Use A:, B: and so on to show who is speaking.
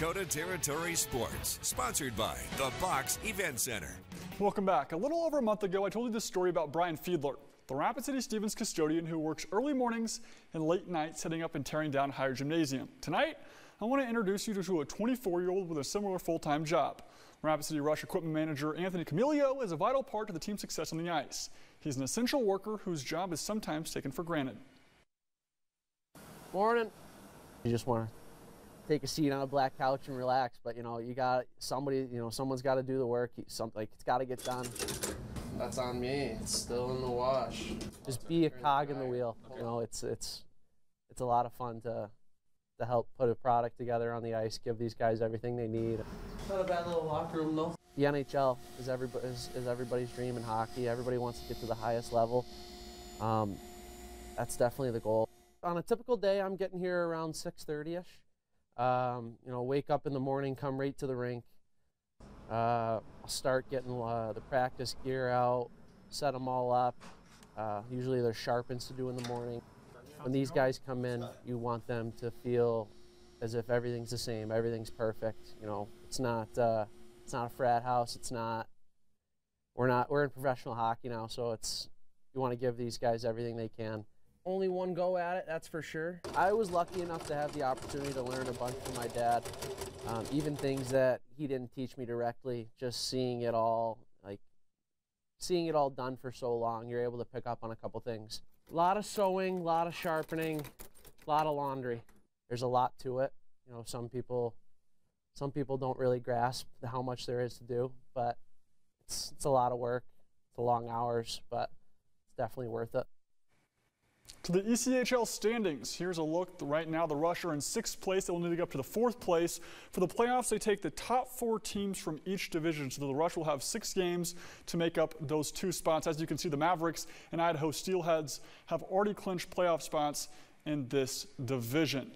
A: Dakota Territory Sports, sponsored by the Box Event Center.
B: Welcome back. A little over a month ago, I told you this story about Brian Fiedler, the Rapid City Stevens custodian who works early mornings and late nights setting up and tearing down Higher Gymnasium. Tonight, I want to introduce you to a 24-year-old with a similar full-time job. Rapid City Rush equipment manager Anthony Camelio is a vital part of the team's success on the ice. He's an essential worker whose job is sometimes taken for granted.
C: Morning. You just want to take a seat on a black couch and relax, but you know, you got somebody, you know, someone's got to do the work. Some, like it's got to get done.
D: That's on me. It's still in the wash.
C: Just be a cog in the wheel. You know, it's it's it's a lot of fun to to help put a product together on the ice, give these guys everything they need.
D: Not a bad little locker room though.
C: The NHL is, everybody, is, is everybody's dream in hockey. Everybody wants to get to the highest level. Um, that's definitely the goal. On a typical day, I'm getting here around 6:30ish. Um, you know, wake up in the morning, come right to the rink. Uh, start getting uh, the practice gear out, set them all up. Uh, usually there's sharpens to do in the morning. When these guys come in, you want them to feel as if everything's the same, everything's perfect. You know, it's not uh, it's not a frat house. It's not. We're not. We're in professional hockey now, so it's you want to give these guys everything they can
E: only one go at it, that's for sure.
C: I was lucky enough to have the opportunity to learn a bunch from my dad, um, even things that he didn't teach me directly. Just seeing it all, like seeing it all done for so long, you're able to pick up on a couple things. A lot of sewing, a lot of sharpening, a lot of laundry. There's a lot to it. You know, some people, some people don't really grasp how much there is to do, but it's it's a lot of work. It's a long hours, but it's definitely worth it.
B: The ECHL standings, here's a look. Right now, the Rush are in sixth place. They will need to get up to the fourth place. For the playoffs, they take the top four teams from each division. So the Rush will have six games to make up those two spots. As you can see, the Mavericks and Idaho Steelheads have already clinched playoff spots in this division.